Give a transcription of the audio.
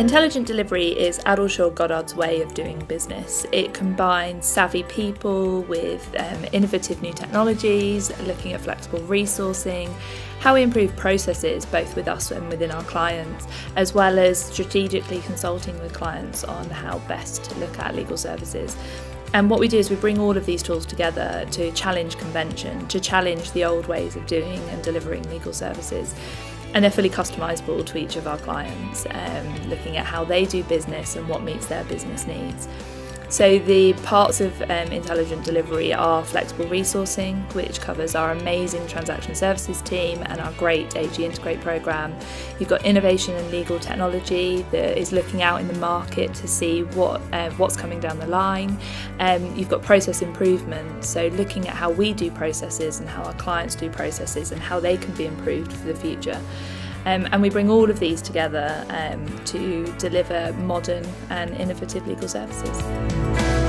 Intelligent delivery is Addleshaw Goddard's way of doing business. It combines savvy people with um, innovative new technologies, looking at flexible resourcing, how we improve processes both with us and within our clients, as well as strategically consulting with clients on how best to look at legal services. And what we do is we bring all of these tools together to challenge convention, to challenge the old ways of doing and delivering legal services and they're fully customizable to each of our clients, um, looking at how they do business and what meets their business needs. So the parts of um, intelligent delivery are flexible resourcing, which covers our amazing transaction services team and our great AG Integrate program. You've got innovation and legal technology that is looking out in the market to see what uh, what's coming down the line. Um, you've got process improvement, so looking at how we do processes and how our clients do processes and how they can be improved for the future. Um, and we bring all of these together um, to deliver modern and innovative legal services.